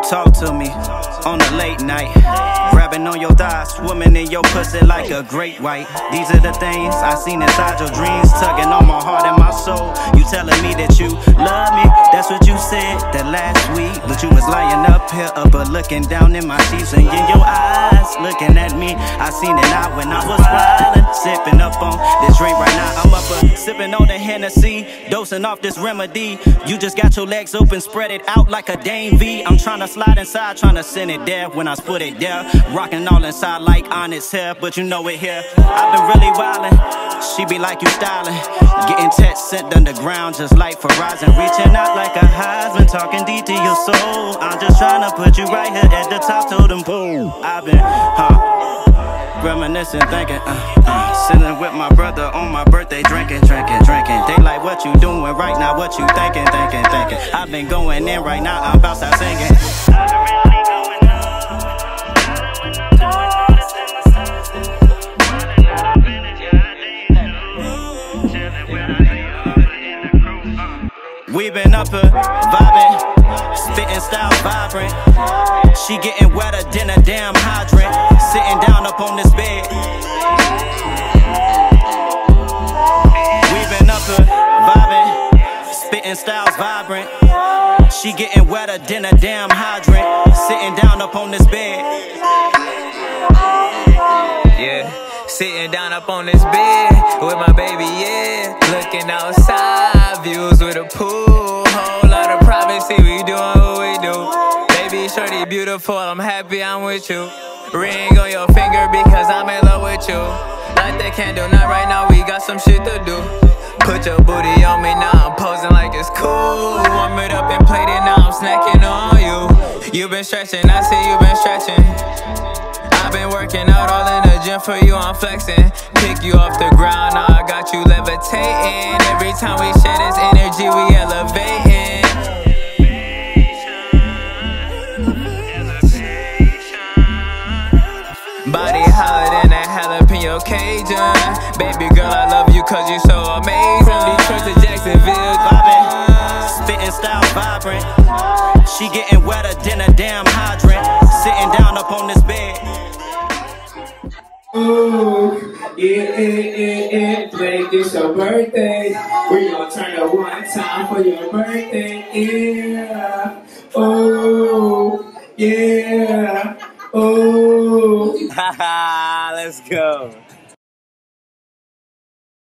talk to me on a late night. Grabbing on your thighs, swimming in your pussy like a great white. These are the things I seen inside your dreams, tugging on my heart and my soul. You telling me that you love me, that's what you said that last week. But you was lying up here, up upper looking down in my sheets, and in your eyes, looking at me. I seen it out when I was riding, sipping up on this drink right now. I'm sipping on the Hennessy, dosing off this remedy. You just got your legs open, spread it out like a Dame V. I'm trying to slide inside, trying to send it there when I put it there. Rocking all inside like honest hair, but you know it here. I've been really wildin'. She be like you styling. Getting text sent underground just like Verizon. Reaching out like a husband, talking deep to your soul. I'm just trying to put you right here at the top, totem pole. I've been, huh, reminiscing, thinking, uh, uh, sitting with my brother on my birthday, drinking, drinking, drinking. They like, what you doing right now? What you thinking, thinking, thinking? I've been going in right now, I'm about to start singing. We been up here vibing, spitting style vibrant. She getting wetter than a damn hydrant. Sitting down up on this bed. Vibrant. She getting wetter than a damn hydrant. Sitting down up on this bed. Yeah. Sitting down up on this bed with my baby, yeah. Looking outside, views with a pool. Whole lot of privacy, we doing what we do. Baby, shorty, beautiful, I'm happy I'm with you. Ring on your finger because I'm in love with you. Light the candle, not right now, we got some shit to do. Put your booty on me now, I'm posing like it's cool. Warm it up and plate it, now I'm snacking on you. You been stretching, I see you been stretching. I've been working out all in the gym for you, I'm flexing. Pick you off the ground, now I got you levitating. Every time we share this energy, we elevating. Body a jalapeno Cajun. Baby girl, I love you cause you so amazing. From Detroit to Jacksonville, Vibing, spitting style vibrant. She getting wetter than a damn hydrant. Sitting down up on this bed. Ooh, yeah, yeah, yeah, yeah. Blake, it's your birthday. We gon' turn it one time for your birthday. Yeah. Oh, yeah. Oh. Let's go.